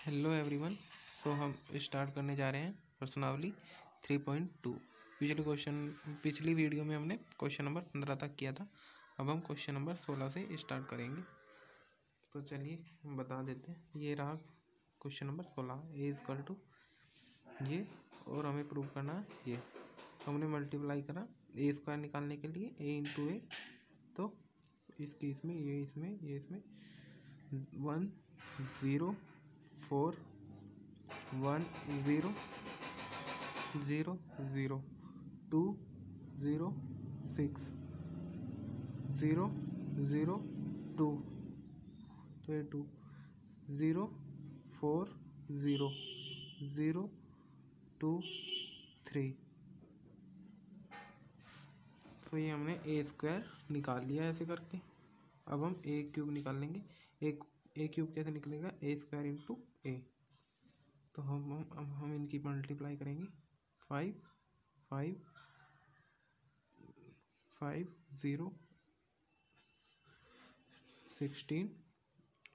Hello everyone so हम start करने जा रहे हैं प्रश्नावली थ्री पॉइंट टू पिछले क्वेश्चन पिछली वीडियो में हमने क्वेश्चन नंबर पंद्रह तक किया था। अब हम क्वेश्चन नंबर सोलह से स्टार्ट करेंगे। तो चलिए बता देते हैं। ये रहा क्वेश्चन नंबर सोलह. ए इजकल टू ये और हमें प्रूव करना है ये। हमने मल्टीप्लाई करा ए स्क्वायर निकालने के लिए ए इंटू ए तो इसकी इसमें, ये इसमें ये इसमें one zero four one zero zero zero two zero six zero zero two. तो two. Zero four zero zero two three. तो ये हमने ए स्क्वायर निकाल लिया ऐसे करके। अब हम ए क्यूब निकाल लेंगे। एक ए क्यूब कैसे निकलेगा? ए स्क्वायर इंटू ए तो हम हम, हम इनकी मल्टीप्लाई करेंगे. Five five five zero sixteen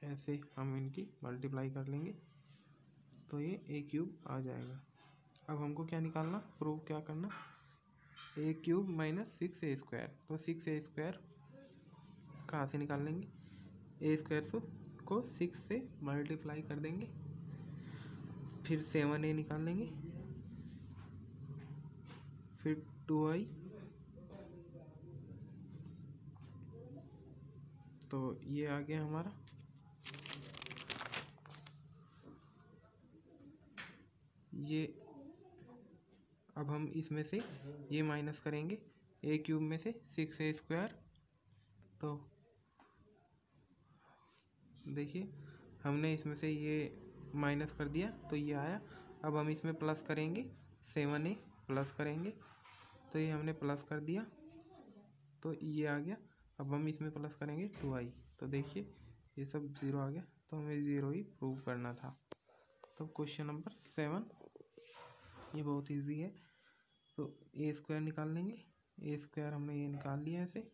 ऐसे हम इनकी मल्टीप्लाई कर लेंगे. तो ये ए क्यूब आ जाएगा. अब हमको क्या निकालना? प्रूव क्या करना? A cube minus six a square तो सिक्स ए स्क्वायर कहाँ से निकाल लेंगे? ए स्क्वायर से को सिक्स से मल्टीप्लाई कर देंगे। फिर सेवन ए निकाल लेंगे। फिर टू आई तो ये आ गया हमारा। ये अब हम इसमें से ये माइनस करेंगे। ए क्यूब में से सिक्स ए स्क्वायर तो देखिए, हमने इसमें से ये माइनस कर दिया तो ये आया। अब हम इसमें प्लस करेंगे सेवन ए प्लस करेंगे तो ये हमने प्लस कर दिया तो ये आ गया। अब हम इसमें प्लस करेंगे टू आई तो देखिए, ये सब ज़ीरो आ गया। तो हमें ज़ीरो ही प्रूव करना था। तो क्वेश्चन नंबर सेवन ये बहुत इजी है। तो ए स्क्वायर निकाल लेंगे। ए स्क्वायर हमने ये निकाल लिया ऐसे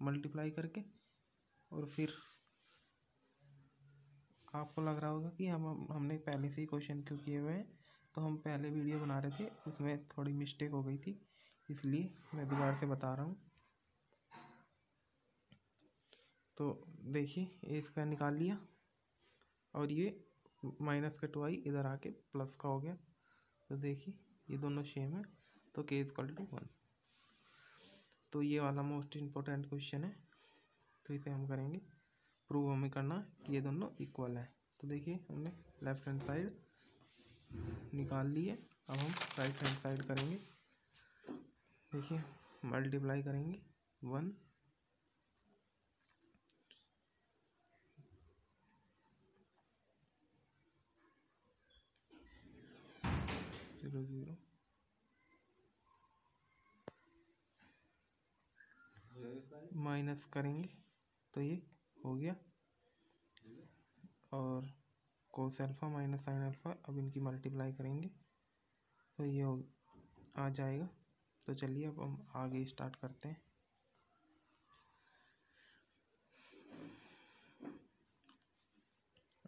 मल्टीप्लाई करके, और फिर आपको लग रहा होगा कि हम, हमने पहले से ही क्वेश्चन क्यों किए हुए हैं? तो हम पहले वीडियो बना रहे थे, उसमें थोड़ी मिस्टेक हो गई थी, इसलिए मैं दोबारा से बता रहा हूँ। तो देखिए ए स्क्वायर निकाल लिया, और ये माइनस का टू आई इधर आके प्लस का हो गया। तो देखिए, ये दोनों सेम है तो के इजकल टू वन तो ये वाला मोस्ट इम्पोर्टेंट क्वेश्चन है तो इसे हम करेंगे। प्रूव हमें करना कि ये दोनों इक्वल है। तो देखिए, हमने लेफ़्ट हैंड साइड निकाल लिए अब हम राइट हैंड साइड करेंगे। देखिए मल्टीप्लाई करेंगे। वन ज़ीरो ज़ीरो माइनस करेंगे। तो ये हो गया। और cos alpha minus sine alpha अब इनकी मल्टीप्लाई करेंगे। तो ये हो, आ जाएगा। तो चलिए अब हम आगे स्टार्ट करते हैं।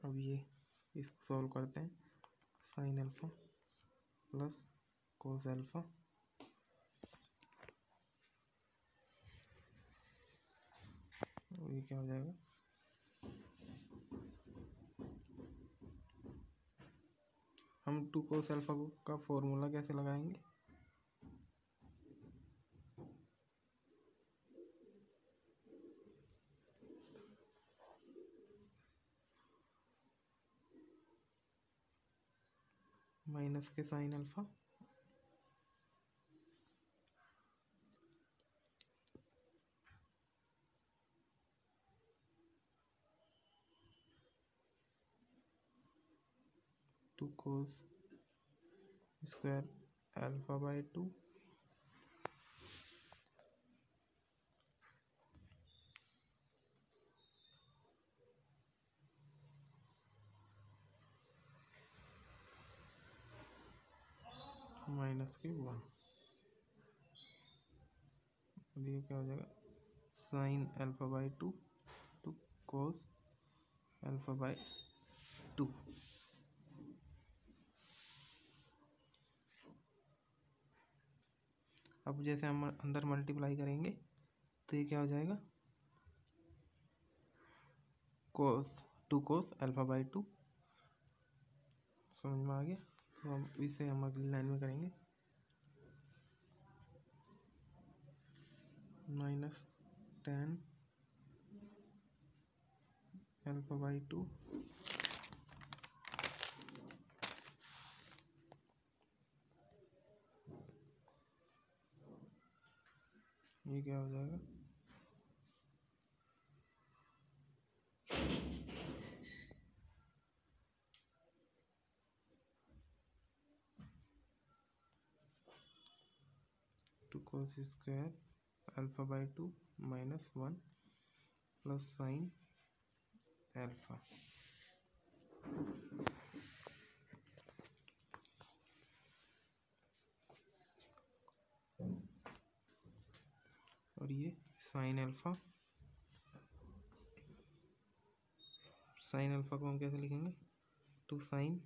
अब ये, इसको सॉल्व करते हैं। Sine alpha plus cos alpha ये क्या हो जाएगा? हम टू कोस अल्फ़ा का फॉर्मूला कैसे लगाएँगे? माइनस के sine alpha two cos square alpha by two minus के वन। अब ये क्या हो जाएगा? Sine alpha by two two cos alpha by two अब जैसे हम अंदर मल्टीप्लाई करेंगे तो ये क्या हो जाएगा? Cos two cos alpha by two समझ में आ गया? तो हम इसे हम अगली लाइन में करेंगे। Minus tan alpha by two ये क्या हो जाएगा? Two cos square alpha by two minus one plus sine alpha और ये साइन अल्फ़ा। साइन अल्फ़ा को हम कैसे लिखेंगे? Two sine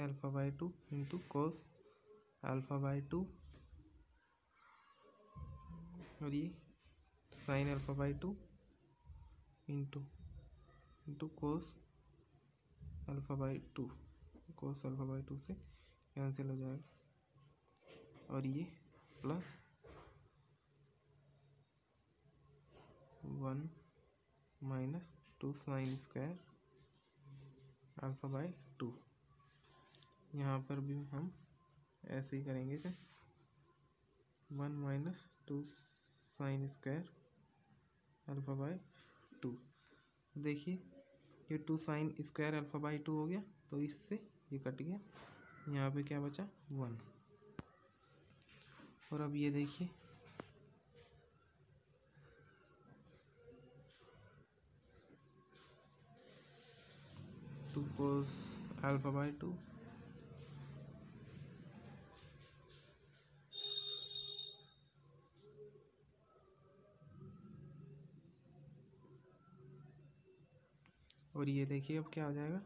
alpha by two into cos alpha by two. और ये sine alpha by two into into cos alpha by two. Cos alpha by two से cancel हो जाएगा। और ये plus one minus two sine square alpha by two यहाँ पर भी हम ऐसे ही करेंगे इसे one minus two sine square alpha by two देखिए, ये two sine square alpha by two हो गया तो इससे ये कट गया। यहाँ पे क्या बचा? वन और अब ये देखिए कोस अल्फ़ा बाई टू और ये देखिए अब क्या हो जाएगा।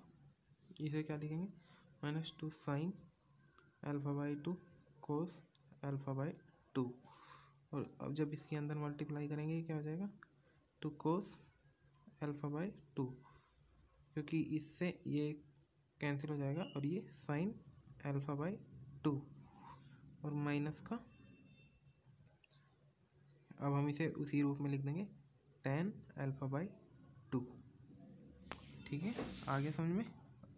इसे क्या लिखेंगे? Minus two sine alpha by two cos alpha by two और अब जब इसके अंदर मल्टीप्लाई करेंगे क्या हो जाएगा? Two cos alpha by two क्योंकि इससे ये कैंसिल हो जाएगा और ये साइन अल्फ़ा बाई टू और माइनस का, अब हम इसे उसी रूप में लिख देंगे टेन अल्फ़ा बाई टू ठीक है? आगे समझ में?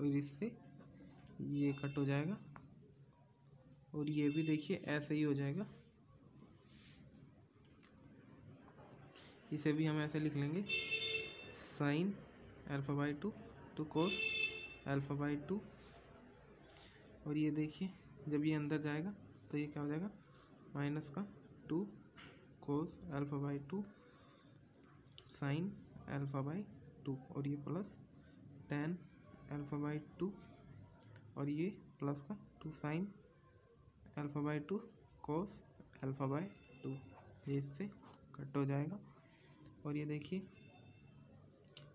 और इससे ये कट हो जाएगा और ये भी देखिए ऐसे ही हो जाएगा। इसे भी हम ऐसे लिख लेंगे sine alpha by two two cos alpha by two और ये देखिए, जब ये अंदर जाएगा तो ये क्या हो जाएगा? माइनस का two cos alpha by two sine alpha by two और ये plus tan alpha by two और ये प्लस का two sine alpha by two cos alpha by two ये इससे कट हो जाएगा। और ये देखिए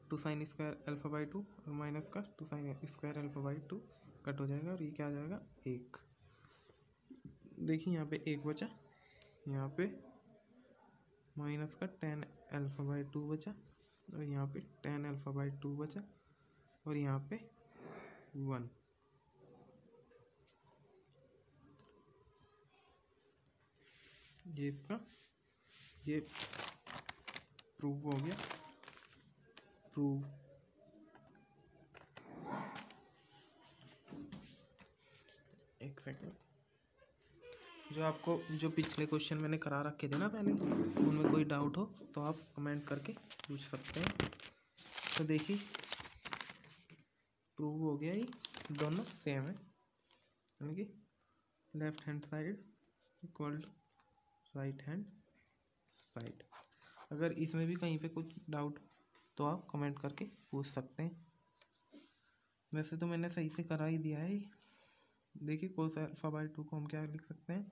two sine square alpha by two और माइनस का two sine square alpha by two cut हो जाएगा और ये क्या आ जाएगा? एक। देखिए यहाँ पे एक बचा, यहाँ पे माइनस का टेन अल्फ़ा बाई टू बचा और यहाँ पे टेन अल्फ़ा बाई टू बचा और यहाँ पे वन। ये इसका ये प्रूव हो गया। प्रूव एक जो आपको, जो पिछले क्वेश्चन मैंने करा रखे थे ना पहले, उनमें कोई डाउट हो तो आप कमेंट करके पूछ सकते हैं। तो देखिए प्रूव हो गया ये, दोनों सेम है। यानी कि left hand side equal right hand side अगर इसमें भी कहीं पे कुछ डाउट तो आप कमेंट करके पूछ सकते हैं। वैसे तो मैंने सही से करा ही दिया है। देखिए कोस अल्फ़ा बाई टू को हम क्या लिख सकते हैं?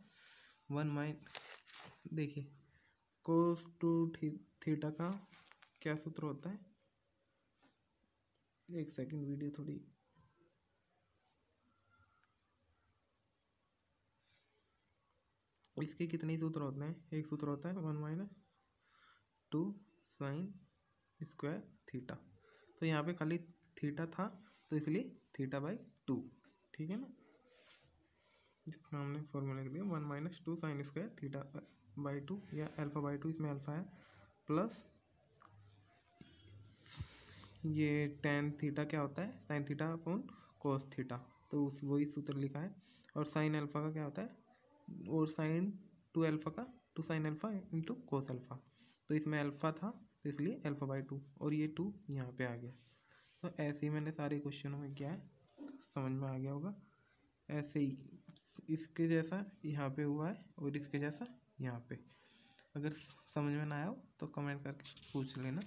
वन माइन देखिए कोस टू थी, थीटा का क्या सूत्र होता है? एक सेकंड वीडियो थोड़ी। इसके कितने सूत्र होते हैं? एक सूत्र होता है one minus two sine square theta. तो यहाँ पे खाली थीटा था तो इसलिए थीटा बाई टू, ठीक है ना? इसका हमने फॉर्मूला लिख दिया, one minus two sine square theta by two, या अल्फ़ा बाई टू इसमें अल्फ़ा है प्लस ये टेन थीटा क्या होता है? Sine theta upon cos theta. तो उस, वही सूत्र लिखा है। और साइन अल्फ़ा का क्या होता है? और साइन टू अल्फ़ा का two sine alpha into cos alpha तो इसमें अल्फ़ा था तो इसलिए अल्फ़ा बाई टू और ये टू यहाँ पे आ गया। तो ऐसे ही मैंने सारे क्वेश्चनों में क्या है, समझ में आ गया होगा। ऐसे ही इसके जैसा यहाँ पे हुआ है और इसके जैसा यहाँ पे। अगर समझ में ना आया हो तो कमेंट करके पूछ लेना।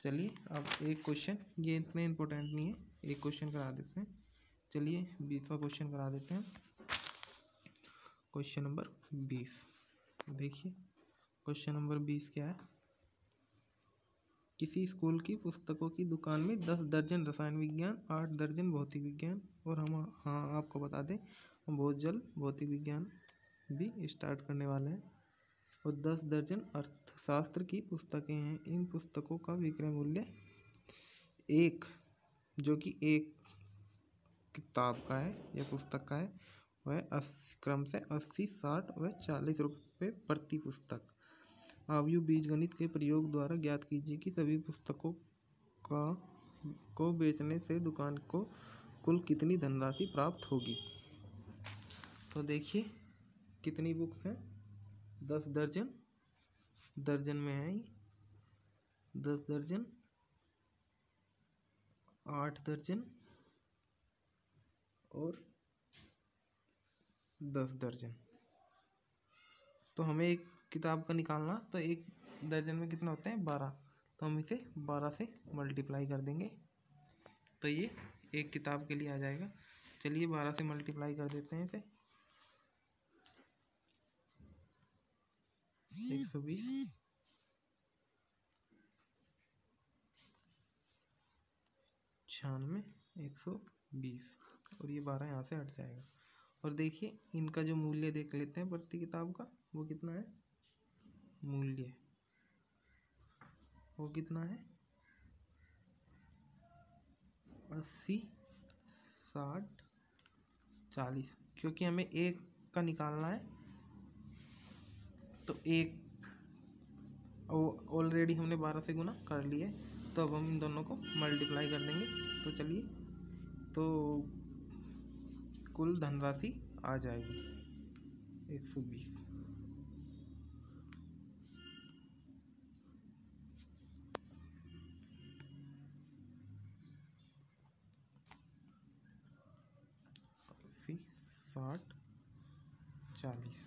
चलिए अब एक क्वेश्चन ये इतने इम्पोर्टेंट नहीं है, एक क्वेश्चन करा देते हैं। चलिए बीसवा क्वेश्चन करा देते हैं। क्वेश्चन नंबर बीस। देखिए क्वेश्चन नंबर बीस क्या है? किसी स्कूल की पुस्तकों की दुकान में दस दर्जन रसायन विज्ञान, आठ दर्जन भौतिक विज्ञान और हम हाँ आपको बता दें, हम बहुत जल्द भौतिक विज्ञान भी स्टार्ट करने वाले हैं। और दस दर्जन अर्थशास्त्र की पुस्तकें हैं। इन पुस्तकों का विक्रय मूल्य एक, जो कि एक किताब का है या पुस्तक का है, वह अस्सी क्रम से अस्सी, साठ व चालीस रुपये प्रति पुस्तक। आयु बीज गणित के प्रयोग द्वारा ज्ञात कीजिए कि सभी पुस्तकों का, को बेचने से दुकान को कुल कितनी धनराशि प्राप्त होगी? तो देखिए, कितनी बुक्स हैं? दस दर्जन। दर्जन में है दस दर्जन। आठ दर्जन। और दस दर्जन। तो हमें एक किताब का निकालना तो एक दर्जन में कितने होते हैं? बारह। तो हम इसे बारह से मल्टीप्लाई कर देंगे। तो ये एक किताब के लिए आ जाएगा। चलिए बारह से मल्टीप्लाई कर देते हैं इसे। एक सौ बीस। छियानवे, एक सौ बीस। और ये बारह यहाँ से हट जाएगा। और देखिए, इनका जो मूल्य देख लेते हैं प्रति किताब का, वो कितना है? मूल्य। वो कितना है? अस्सी, साठ, चालीस। क्योंकि हमें एक का निकालना है तो एक ऑलरेडी हमने बारह से गुना कर लिया तो अब हम इन दोनों को मल्टीप्लाई कर देंगे। तो चलिए तो कुल धनराशि आ जाएगी, एक सौ बीस। साठ चालीस।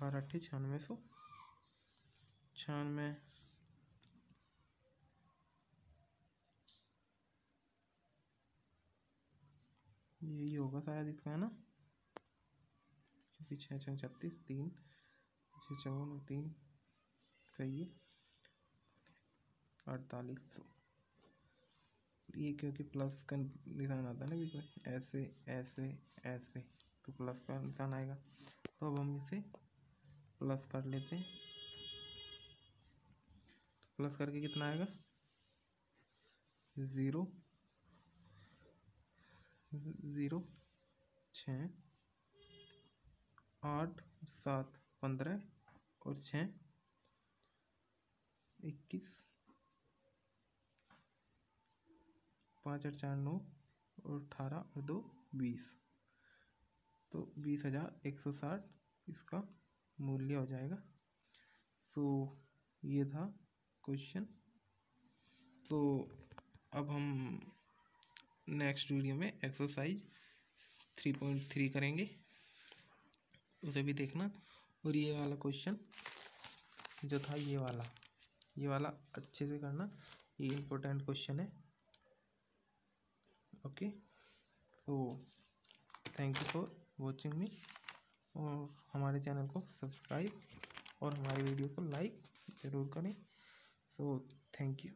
बारह अट्ठी छियानवे सौ। छियानवे यही होगा शायद इसका, है ना? छः छः छत्तीस, तीन। छः चौवन तीन। सही है। अड़तालीस सौ। ये क्योंकि प्लस का निशान आता है ना बीच में। ऐसे ऐसे ऐसे। तो प्लस का निशान आएगा। तो अब हम इसे प्लस कर लेते हैं। प्लस करके कितना आएगा? ज़ीरो। ज़ीरो, छः, आठ, सात, पंद्रह और छ। इक्कीस। पाँच आठ चार नौ और अठारह और दो, बीस। तो बीस हज़ार एक सौ साठ इसका मूल्य हो जाएगा। सो, ये था क्वेश्चन। तो अब हम नेक्स्ट वीडियो में एक्सरसाइज थ्री पॉइंट थ्री करेंगे। उसे भी देखना। और ये वाला क्वेश्चन जो था ये वाला। ये वाला अच्छे से करना, ये इम्पोर्टेंट क्वेश्चन है। ओके तो thank you for watching me और हमारे चैनल को सब्सक्राइब और हमारे वीडियो को लाइक ज़रूर करें। So thank you